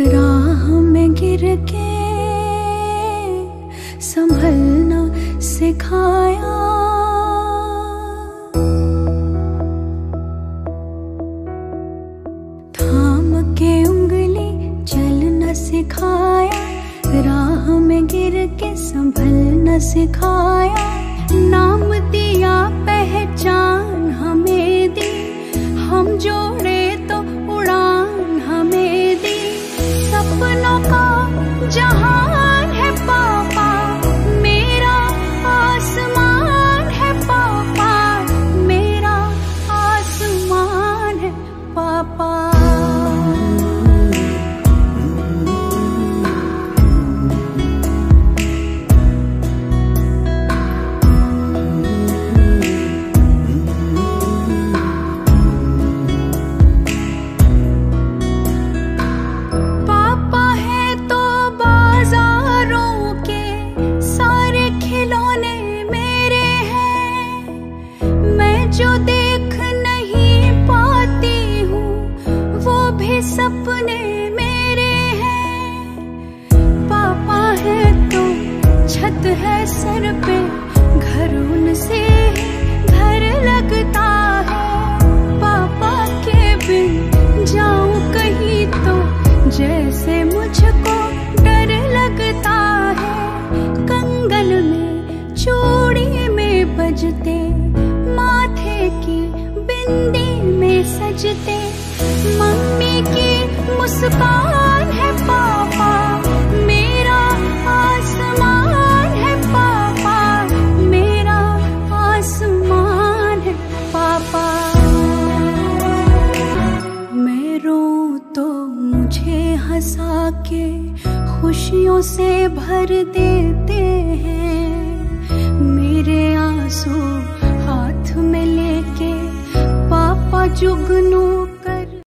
राह में गिर के संभलना सिखाया। थाम के उंगली चलना सिखाया, राह में गिर के संभलना सिखाया। नाम दिया पहचान मेरे हैं। पापा है तो छत है सर पे, घर उनसे घर लगता है। पापा के बिन जाऊँ कहीं तो जैसे मुझको डर लगता है। कंगन में चूड़ी में बजते, माथे की बिंदी में सजते। मम्मी है पापा, मेरा आसमान है पापा, मेरा आसमान है पापा। मैं तो मुझे हंसा के खुशियों से भर देते हैं। मेरे आँसू हाथ में लेके पापा जुगन